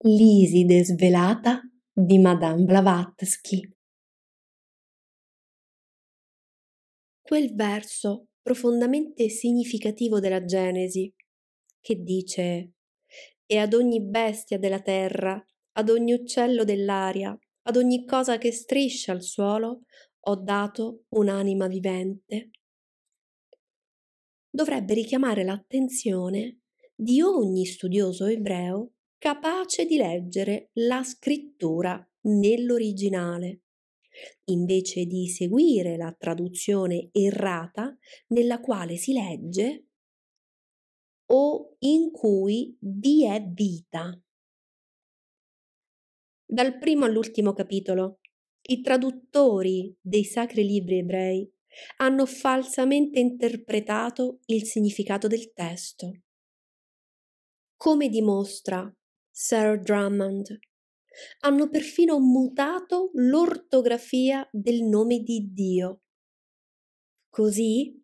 L'Iside svelata di Madame Blavatsky. Quel verso profondamente significativo della Genesi, che dice E ad ogni bestia della terra, ad ogni uccello dell'aria, ad ogni cosa che striscia al suolo, ho dato un'anima vivente, dovrebbe richiamare l'attenzione di ogni studioso ebreo capace di leggere la scrittura nell'originale, invece di seguire la traduzione errata nella quale si legge o in cui vi è vita. Dal primo all'ultimo capitolo, i traduttori dei sacri libri ebrei hanno falsamente interpretato il significato del testo. Come dimostra Sir Drummond, hanno perfino mutato l'ortografia del nome di Dio. Così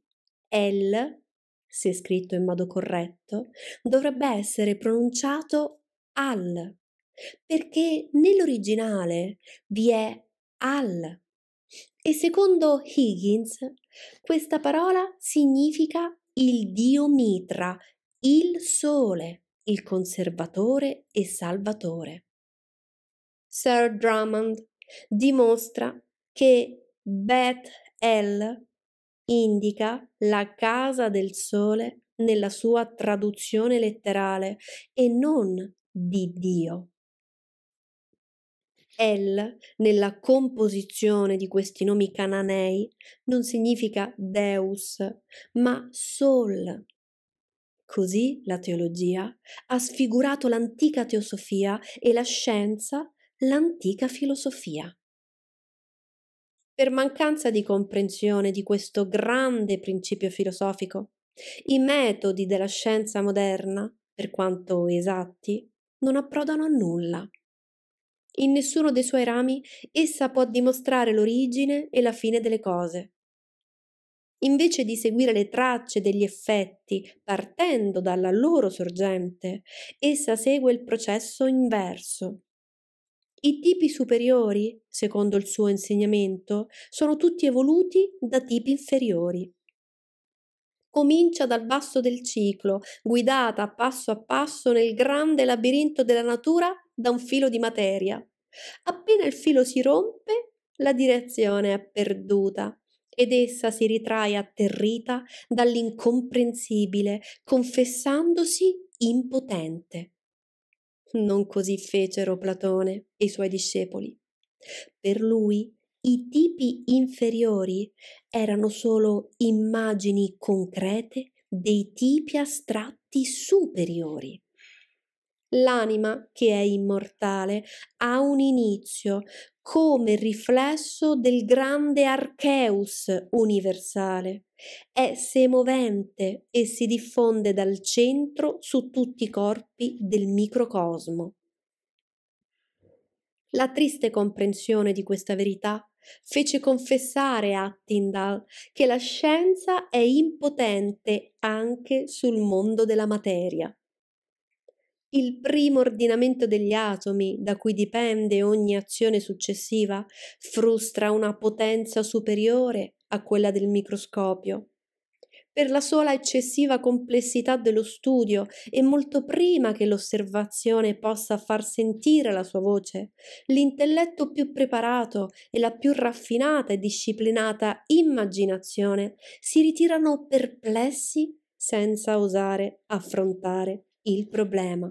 El, se scritto in modo corretto, dovrebbe essere pronunciato Al, perché nell'originale vi è Al. E secondo Higgins, questa parola significa il Dio Mitra, il Sole il conservatore e salvatore. Sir Drummond dimostra che Beth El indica la casa del sole nella sua traduzione letterale e non di Dio. El, nella composizione di questi nomi cananei, non significa Deus, ma Sol, Così la teologia ha sfigurato l'antica teosofia e la scienza l'antica filosofia. Per mancanza di comprensione di questo grande principio filosofico, i metodi della scienza moderna, per quanto esatti, non approdano a nulla. In nessuno dei suoi rami essa può dimostrare l'origine e la fine delle cose, invece di seguire le tracce degli effetti partendo dalla loro sorgente, essa segue il processo inverso. I tipi superiori, secondo il suo insegnamento, sono tutti evoluti da tipi inferiori. Comincia dal basso del ciclo, guidata passo a passo nel grande labirinto della natura da un filo di materia. Appena il filo si rompe, la direzione è perduta ed essa si ritrae atterrita dall'incomprensibile, confessandosi impotente. Non così fecero Platone e i suoi discepoli. Per lui i tipi inferiori erano solo immagini concrete dei tipi astratti superiori. L'anima, che è immortale, ha un inizio, come riflesso del grande archeus universale. È semovente e si diffonde dal centro su tutti i corpi del microcosmo. La triste comprensione di questa verità fece confessare a Tyndall che la scienza è impotente anche sul mondo della materia il primo ordinamento degli atomi da cui dipende ogni azione successiva frustra una potenza superiore a quella del microscopio. Per la sola eccessiva complessità dello studio e molto prima che l'osservazione possa far sentire la sua voce, l'intelletto più preparato e la più raffinata e disciplinata immaginazione si ritirano perplessi senza osare affrontare il problema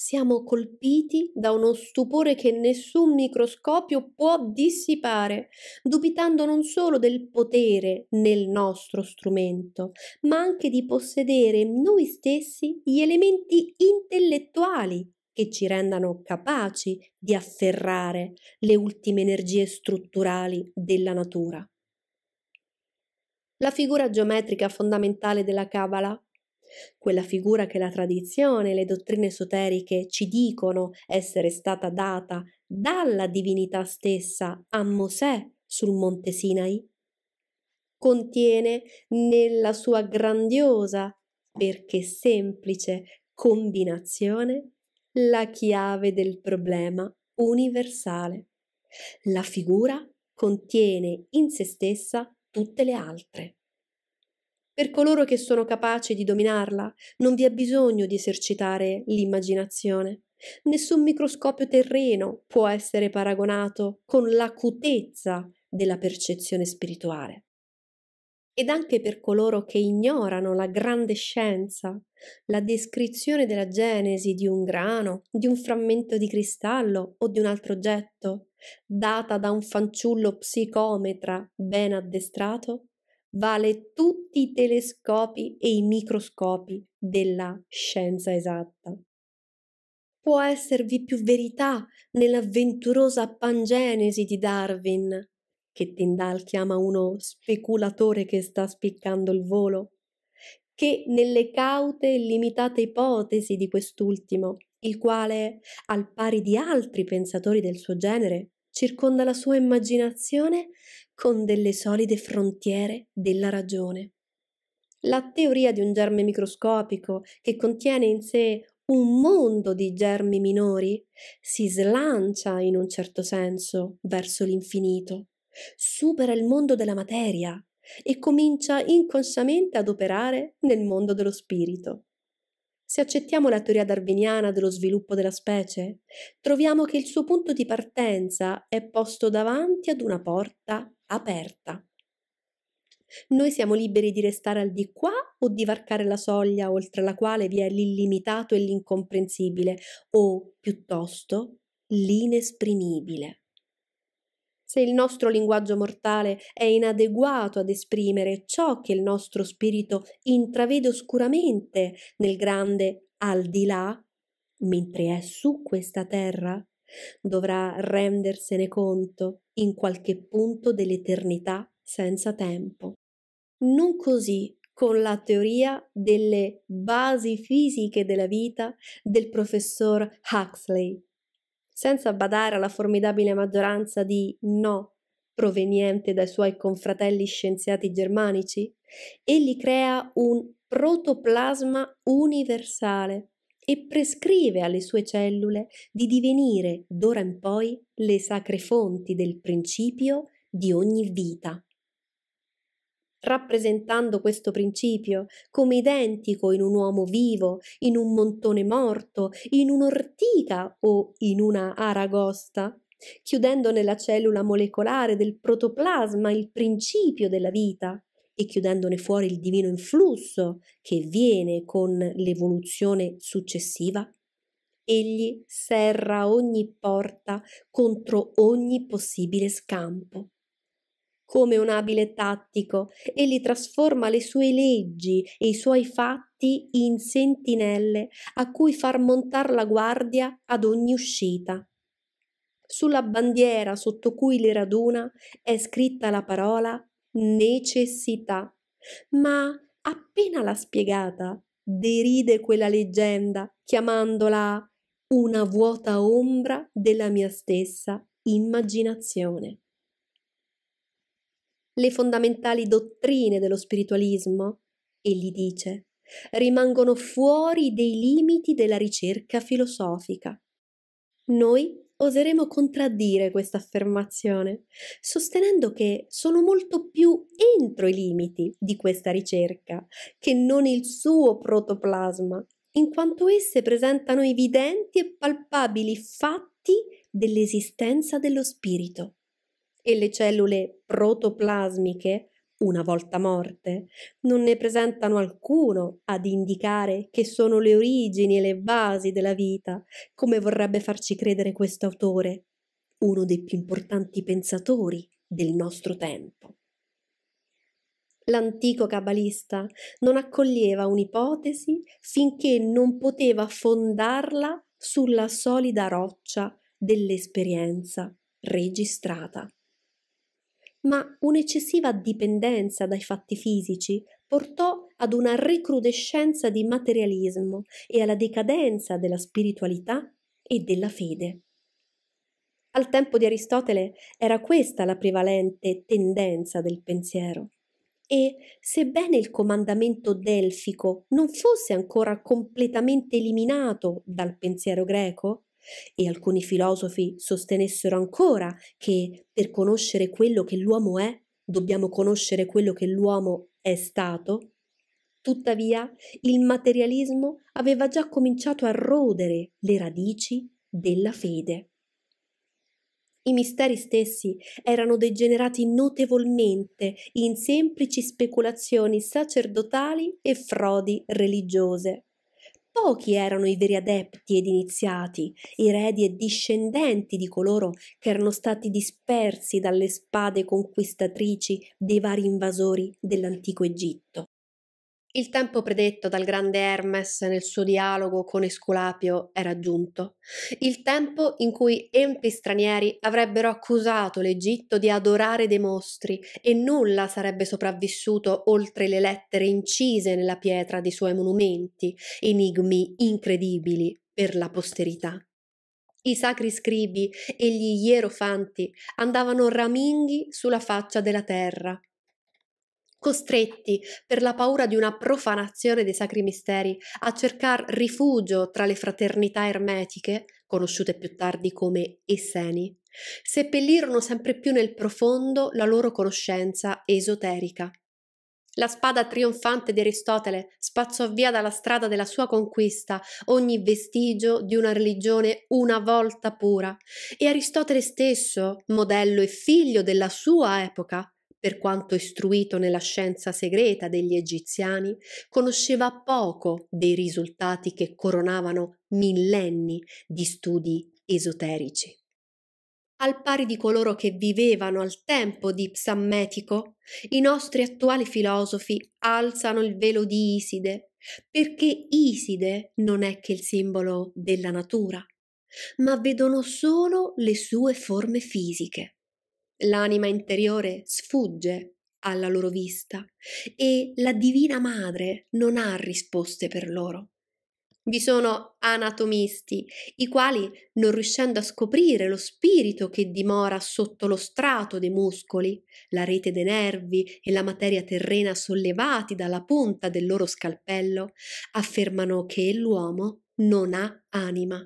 siamo colpiti da uno stupore che nessun microscopio può dissipare, dubitando non solo del potere nel nostro strumento, ma anche di possedere noi stessi gli elementi intellettuali che ci rendano capaci di afferrare le ultime energie strutturali della natura. La figura geometrica fondamentale della Kabbalah quella figura che la tradizione e le dottrine esoteriche ci dicono essere stata data dalla divinità stessa a Mosè sul monte Sinai, contiene nella sua grandiosa, perché semplice, combinazione la chiave del problema universale. La figura contiene in se stessa tutte le altre. Per coloro che sono capaci di dominarla non vi è bisogno di esercitare l'immaginazione. Nessun microscopio terreno può essere paragonato con l'acutezza della percezione spirituale. Ed anche per coloro che ignorano la grande scienza, la descrizione della genesi di un grano, di un frammento di cristallo o di un altro oggetto, data da un fanciullo psicometra ben addestrato, vale tutti i telescopi e i microscopi della scienza esatta. Può esservi più verità nell'avventurosa pangenesi di Darwin, che Tyndall chiama uno speculatore che sta spiccando il volo, che nelle caute e limitate ipotesi di quest'ultimo, il quale, al pari di altri pensatori del suo genere, circonda la sua immaginazione con delle solide frontiere della ragione. La teoria di un germe microscopico che contiene in sé un mondo di germi minori si slancia in un certo senso verso l'infinito, supera il mondo della materia e comincia inconsciamente ad operare nel mondo dello spirito. Se accettiamo la teoria darwiniana dello sviluppo della specie, troviamo che il suo punto di partenza è posto davanti ad una porta aperta. Noi siamo liberi di restare al di qua o di varcare la soglia oltre la quale vi è l'illimitato e l'incomprensibile, o piuttosto l'inesprimibile se il nostro linguaggio mortale è inadeguato ad esprimere ciò che il nostro spirito intravede oscuramente nel grande al di là, mentre è su questa terra, dovrà rendersene conto in qualche punto dell'eternità senza tempo. Non così con la teoria delle basi fisiche della vita del professor Huxley, senza badare alla formidabile maggioranza di no proveniente dai suoi confratelli scienziati germanici, egli crea un protoplasma universale e prescrive alle sue cellule di divenire d'ora in poi le sacre fonti del principio di ogni vita rappresentando questo principio come identico in un uomo vivo, in un montone morto, in un'ortica o in una aragosta, chiudendo nella cellula molecolare del protoplasma il principio della vita e chiudendone fuori il divino influsso che viene con l'evoluzione successiva, egli serra ogni porta contro ogni possibile scampo come un abile tattico, egli trasforma le sue leggi e i suoi fatti in sentinelle a cui far montar la guardia ad ogni uscita. Sulla bandiera sotto cui le raduna è scritta la parola necessità, ma appena l'ha spiegata, deride quella leggenda chiamandola una vuota ombra della mia stessa immaginazione le fondamentali dottrine dello spiritualismo, egli dice, rimangono fuori dei limiti della ricerca filosofica. Noi oseremo contraddire questa affermazione, sostenendo che sono molto più entro i limiti di questa ricerca che non il suo protoplasma, in quanto esse presentano evidenti e palpabili fatti dell'esistenza dello spirito e le cellule protoplasmiche, una volta morte, non ne presentano alcuno ad indicare che sono le origini e le basi della vita, come vorrebbe farci credere questo autore, uno dei più importanti pensatori del nostro tempo. L'antico cabalista non accoglieva un'ipotesi finché non poteva fondarla sulla solida roccia dell'esperienza registrata ma un'eccessiva dipendenza dai fatti fisici portò ad una recrudescenza di materialismo e alla decadenza della spiritualità e della fede. Al tempo di Aristotele era questa la prevalente tendenza del pensiero. E sebbene il comandamento delfico non fosse ancora completamente eliminato dal pensiero greco, e alcuni filosofi sostenessero ancora che per conoscere quello che l'uomo è, dobbiamo conoscere quello che l'uomo è stato, tuttavia il materialismo aveva già cominciato a rodere le radici della fede. I misteri stessi erano degenerati notevolmente in semplici speculazioni sacerdotali e frodi religiose. Pochi erano i veri adepti ed iniziati, eredi e discendenti di coloro che erano stati dispersi dalle spade conquistatrici dei vari invasori dell'antico Egitto. Il tempo predetto dal grande Hermes nel suo dialogo con Esculapio era giunto, il tempo in cui empi stranieri avrebbero accusato l'Egitto di adorare dei mostri e nulla sarebbe sopravvissuto oltre le lettere incise nella pietra dei suoi monumenti, enigmi incredibili per la posterità. I sacri scribi e gli ierofanti andavano raminghi sulla faccia della terra, costretti per la paura di una profanazione dei sacri misteri a cercar rifugio tra le fraternità ermetiche, conosciute più tardi come Esseni, seppellirono sempre più nel profondo la loro conoscenza esoterica. La spada trionfante di Aristotele spazzò via dalla strada della sua conquista ogni vestigio di una religione una volta pura, e Aristotele stesso, modello e figlio della sua epoca, per quanto istruito nella scienza segreta degli egiziani, conosceva poco dei risultati che coronavano millenni di studi esoterici. Al pari di coloro che vivevano al tempo di Psammetico, i nostri attuali filosofi alzano il velo di Iside, perché Iside non è che il simbolo della natura, ma vedono solo le sue forme fisiche. L'anima interiore sfugge alla loro vista e la Divina Madre non ha risposte per loro. Vi sono anatomisti, i quali, non riuscendo a scoprire lo spirito che dimora sotto lo strato dei muscoli, la rete dei nervi e la materia terrena sollevati dalla punta del loro scalpello, affermano che l'uomo non ha anima.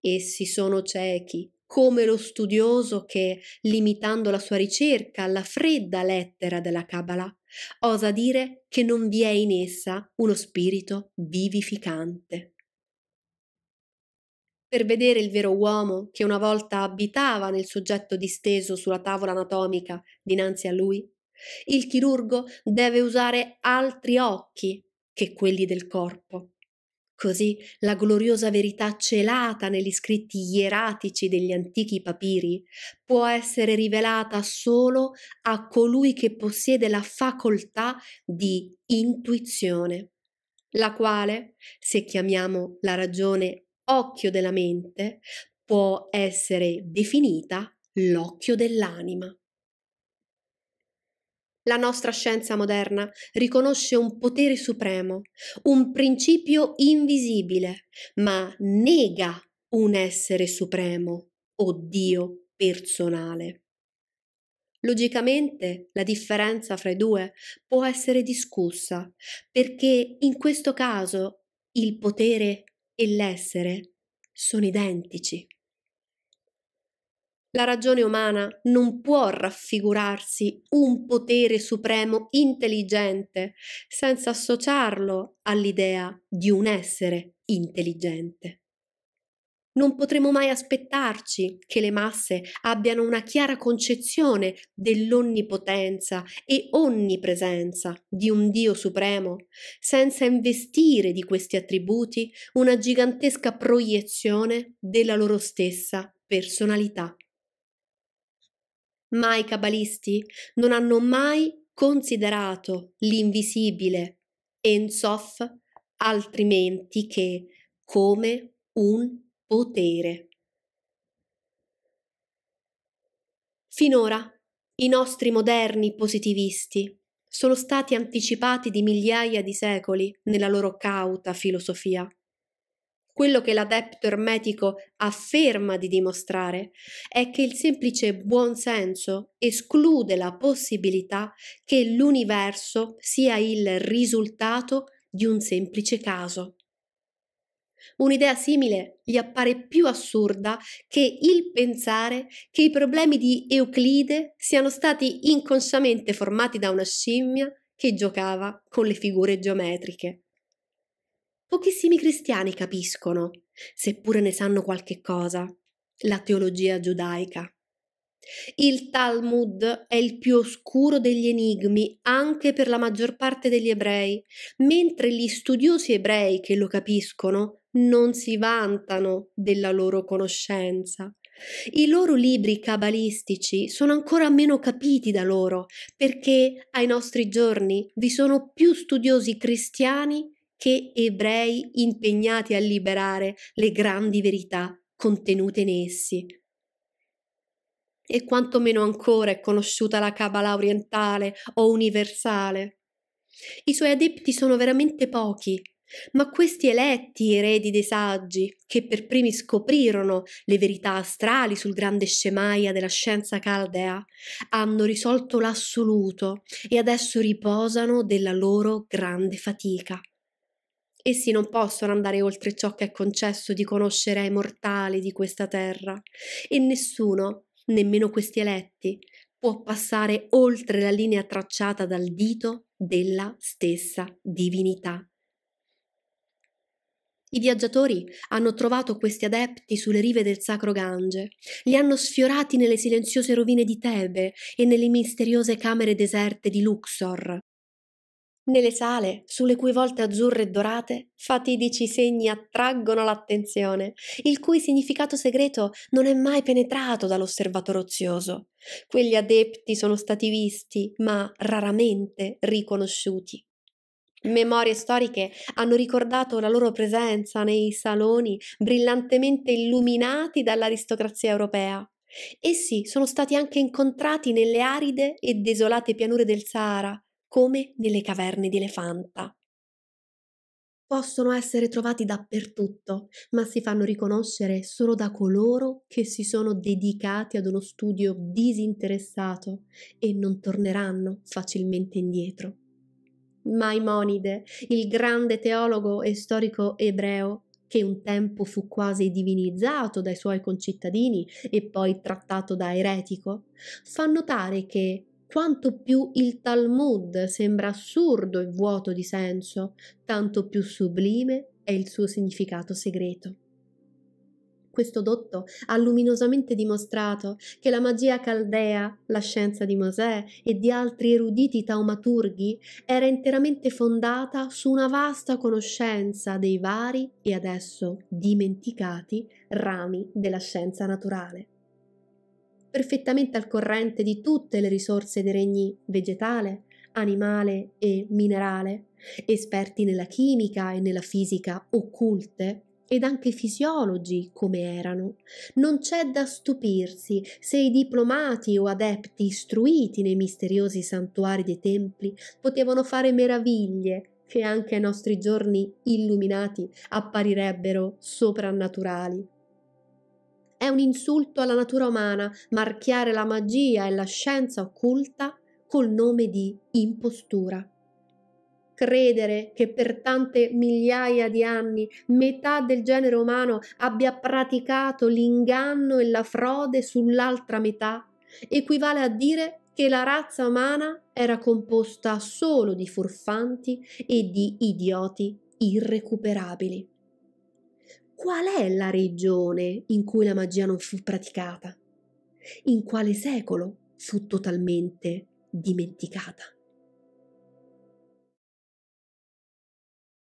Essi sono ciechi, come lo studioso che, limitando la sua ricerca alla fredda lettera della Kabbalah, osa dire che non vi è in essa uno spirito vivificante. Per vedere il vero uomo che una volta abitava nel soggetto disteso sulla tavola anatomica dinanzi a lui, il chirurgo deve usare altri occhi che quelli del corpo Così la gloriosa verità celata negli scritti ieratici degli antichi papiri può essere rivelata solo a colui che possiede la facoltà di intuizione, la quale, se chiamiamo la ragione occhio della mente, può essere definita l'occhio dell'anima. La nostra scienza moderna riconosce un potere supremo, un principio invisibile, ma nega un essere supremo o Dio personale. Logicamente la differenza fra i due può essere discussa, perché in questo caso il potere e l'essere sono identici. La ragione umana non può raffigurarsi un potere supremo intelligente senza associarlo all'idea di un essere intelligente. Non potremo mai aspettarci che le masse abbiano una chiara concezione dell'onnipotenza e onnipresenza di un Dio supremo, senza investire di questi attributi una gigantesca proiezione della loro stessa personalità ma i cabalisti non hanno mai considerato l'invisibile Ensof altrimenti che come un potere. Finora i nostri moderni positivisti sono stati anticipati di migliaia di secoli nella loro cauta filosofia. Quello che l'adepto ermetico afferma di dimostrare è che il semplice buonsenso esclude la possibilità che l'universo sia il risultato di un semplice caso. Un'idea simile gli appare più assurda che il pensare che i problemi di Euclide siano stati inconsciamente formati da una scimmia che giocava con le figure geometriche. Pochissimi cristiani capiscono, seppure ne sanno qualche cosa, la teologia giudaica. Il Talmud è il più oscuro degli enigmi anche per la maggior parte degli ebrei, mentre gli studiosi ebrei che lo capiscono non si vantano della loro conoscenza. I loro libri cabalistici sono ancora meno capiti da loro, perché ai nostri giorni vi sono più studiosi cristiani che ebrei impegnati a liberare le grandi verità contenute in essi. E quanto meno ancora è conosciuta la Kabbalah orientale o universale. I suoi adepti sono veramente pochi, ma questi eletti eredi dei saggi, che per primi scoprirono le verità astrali sul grande scemaia della scienza caldea, hanno risolto l'assoluto e adesso riposano della loro grande fatica. Essi non possono andare oltre ciò che è concesso di conoscere ai mortali di questa terra, e nessuno, nemmeno questi eletti, può passare oltre la linea tracciata dal dito della stessa divinità. I viaggiatori hanno trovato questi adepti sulle rive del sacro Gange, li hanno sfiorati nelle silenziose rovine di Tebe e nelle misteriose camere deserte di Luxor, nelle sale, sulle cui volte azzurre e dorate, fatidici segni attraggono l'attenzione, il cui significato segreto non è mai penetrato dall'osservatore ozioso. Quegli adepti sono stati visti, ma raramente riconosciuti. Memorie storiche hanno ricordato la loro presenza nei saloni brillantemente illuminati dall'aristocrazia europea. Essi sono stati anche incontrati nelle aride e desolate pianure del Sahara, come nelle caverne di Elefanta. Possono essere trovati dappertutto, ma si fanno riconoscere solo da coloro che si sono dedicati ad uno studio disinteressato e non torneranno facilmente indietro. Maimonide, il grande teologo e storico ebreo, che un tempo fu quasi divinizzato dai suoi concittadini e poi trattato da eretico, fa notare che quanto più il Talmud sembra assurdo e vuoto di senso, tanto più sublime è il suo significato segreto. Questo dotto ha luminosamente dimostrato che la magia caldea, la scienza di Mosè e di altri eruditi taumaturghi era interamente fondata su una vasta conoscenza dei vari e adesso dimenticati rami della scienza naturale perfettamente al corrente di tutte le risorse dei regni vegetale, animale e minerale, esperti nella chimica e nella fisica occulte ed anche fisiologi come erano. Non c'è da stupirsi se i diplomati o adepti istruiti nei misteriosi santuari dei templi potevano fare meraviglie che anche ai nostri giorni illuminati apparirebbero soprannaturali. È un insulto alla natura umana marchiare la magia e la scienza occulta col nome di impostura. Credere che per tante migliaia di anni metà del genere umano abbia praticato l'inganno e la frode sull'altra metà equivale a dire che la razza umana era composta solo di furfanti e di idioti irrecuperabili qual è la regione in cui la magia non fu praticata? In quale secolo fu totalmente dimenticata?